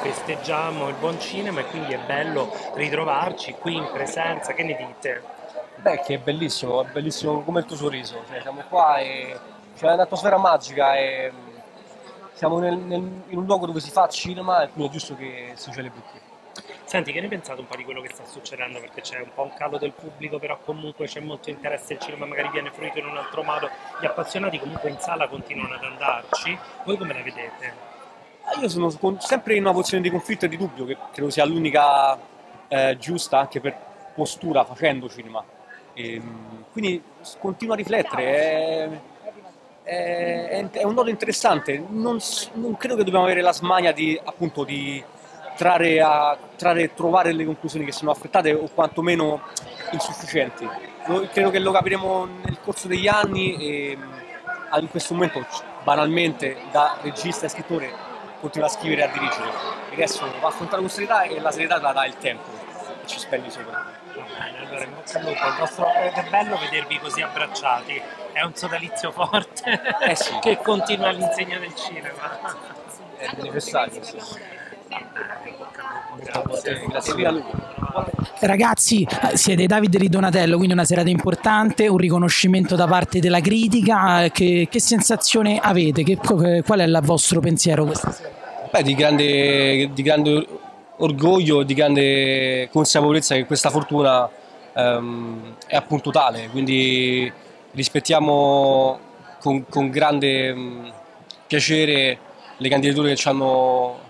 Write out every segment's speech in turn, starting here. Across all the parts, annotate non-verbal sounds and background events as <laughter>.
festeggiamo il buon cinema e quindi è bello ritrovarci qui in presenza, che ne dite? Beh, che è bellissimo, è bellissimo come il tuo sorriso, cioè, siamo qua e c'è un'atmosfera magica e siamo nel, nel, in un luogo dove si fa cinema e quindi è giusto che si celebri qui. Senti, che ne pensate un po' di quello che sta succedendo? Perché c'è un po' un calo del pubblico, però comunque c'è molto interesse, il cinema magari viene fruito in un altro modo, gli appassionati comunque in sala continuano ad andarci, voi come la vedete? Ah, io sono sempre in una posizione di conflitto e di dubbio, che credo sia l'unica eh, giusta anche per postura facendo cinema. E, ehm, quindi continuo a riflettere, è, è, è un nodo interessante, non, non, credo che dobbiamo avere la smania di, appunto, di trarre, a, trarre trovare le conclusioni che sono affrettate o quantomeno insufficienti. Credo che lo capiremo nel corso degli anni e in questo momento banalmente da regista e scrittore continua a scrivere e a dirigere. Il resto va affrontato con serietà e la serietà la dà il tempo e ci spendi sopra. Va bene, allora in bocca al lupo, il vostro... è bello vedervi così abbracciati, è un sodalizio forte eh sì. <laughs> che continua all'insegna del cinema. È necessario, sì. Ragazzi, siete Davide di Donatello, quindi una serata importante, un riconoscimento da parte della critica. Che, che sensazione avete? Che, qual è il vostro pensiero questa sera? Beh, di grande, di grande orgoglio, di grande consapevolezza che questa fortuna um, è appunto tale, quindi rispettiamo con, con grande um, piacere le candidature che ci hanno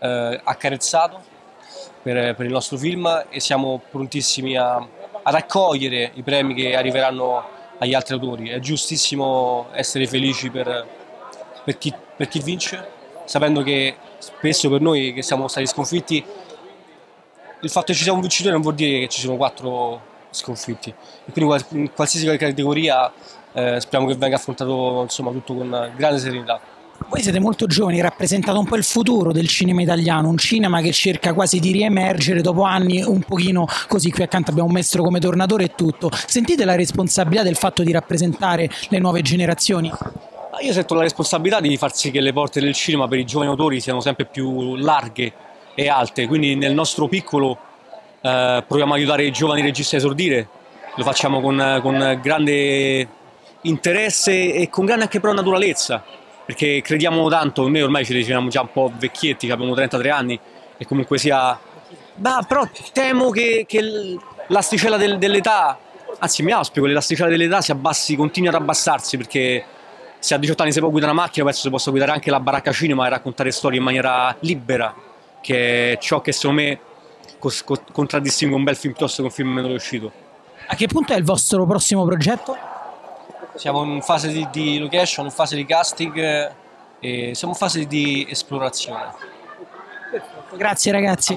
uh, accarezzato per, per, il nostro film e siamo prontissimi a, ad accogliere i premi che arriveranno agli altri autori. È giustissimo essere felici per, per, chi, per chi vince, sapendo che spesso per noi che siamo stati sconfitti, il fatto che ci sia un vincitore non vuol dire che ci sono quattro sconfitti. E quindi in qualsiasi categoria eh, speriamo che venga affrontato insomma, tutto con grande serenità. Voi siete molto giovani, rappresentate un po' il futuro del cinema italiano, un cinema che cerca quasi di riemergere dopo anni un pochino così, qui accanto abbiamo un maestro come tornatore e tutto. Sentite la responsabilità del fatto di rappresentare le nuove generazioni? Io sento la responsabilità di far sì che le porte del cinema per i giovani autori siano sempre più larghe e alte, quindi nel nostro piccolo eh, proviamo a aiutare i giovani registi a esordire, lo facciamo con, con grande interesse e con grande anche però naturalezza perché crediamo tanto, noi ormai ci riteniamo già un po' vecchietti, che abbiamo 33 anni e comunque sia... Ma però temo che, che l'asticella del, dell'età, anzi mi auspico che l'asticella dell'età si abbassi, continui ad abbassarsi perché se a 18 anni si può guidare una macchina penso si possa guidare anche la baracca cinema e raccontare storie in maniera libera, che è ciò che secondo me contraddistingue un bel film piuttosto che un film meno riuscito. A che punto è il vostro prossimo progetto? Siamo in fase di, di location, in fase di casting e siamo in fase di esplorazione. Grazie ragazzi.